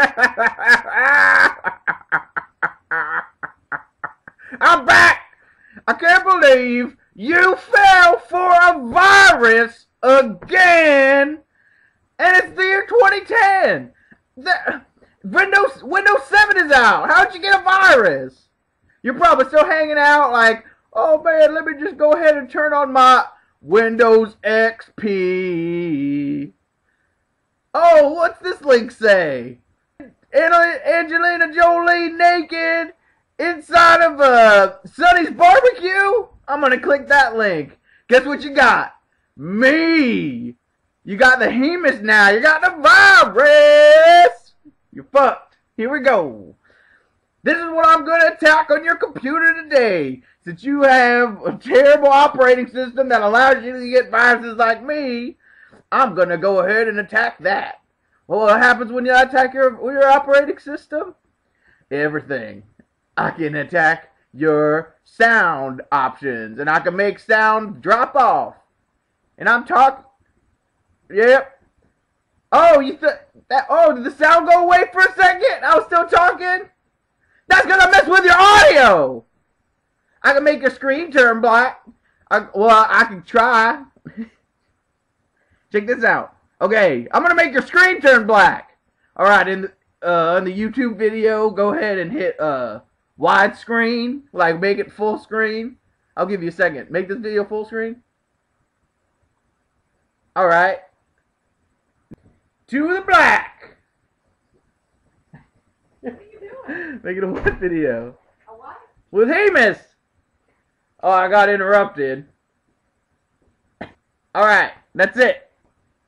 I'm back. I can't believe you fell for a virus again, and it's the year 2010. The, Windows Windows 7 is out. How'd you get a virus? You're probably still hanging out like, oh man, let me just go ahead and turn on my Windows XP. Oh, what's this link say? Angelina Jolie naked inside of uh, Sonny's barbecue? I'm gonna click that link. Guess what you got? Me. You got the Heemus now. You got the virus. You're fucked. Here we go. This is what I'm gonna attack on your computer today. Since you have a terrible operating system that allows you to get viruses like me, I'm gonna go ahead and attack that. Well, what happens when you attack your your operating system? Everything. I can attack your sound options, and I can make sound drop off. And I'm talking. Yep. Oh, you th- that? Oh, did the sound go away for a second? I was still talking. That's gonna mess with your audio. I can make your screen turn black. I, well, I can try. Check this out. Okay, I'm gonna make your screen turn black. All right, in the, uh, in the YouTube video, go ahead and hit uh widescreen, like make it full screen. I'll give you a second. Make this video full screen. All right. To the black. What are you doing? Make it a what video? A what? With Heemus. Oh, I got interrupted. All right, that's it.